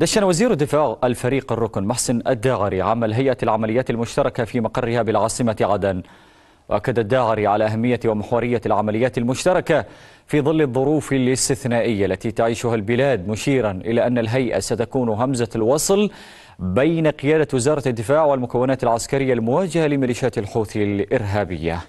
دشن وزير الدفاع الفريق الركن محسن الداعري عمل هيئة العمليات المشتركة في مقرها بالعاصمة عدن. وأكد الداعري على أهمية ومحورية العمليات المشتركة في ظل الظروف الاستثنائية التي تعيشها البلاد مشيرا إلى أن الهيئة ستكون همزة الوصل بين قيادة وزارة الدفاع والمكونات العسكرية المواجهة لميليشيات الحوثي الإرهابية.